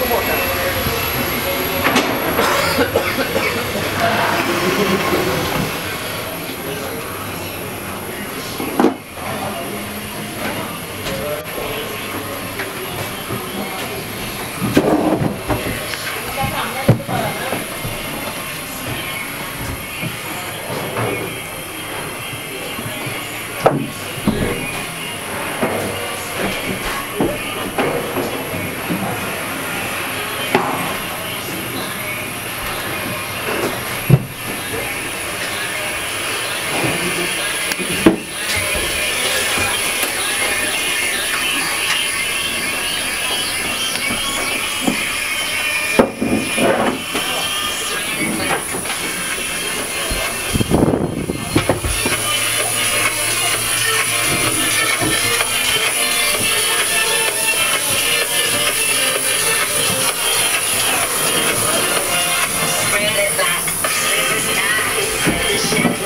på båten. Det är ju shit.